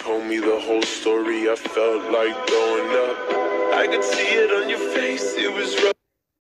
Told me the whole story, I felt like growing up. I could see it on your face.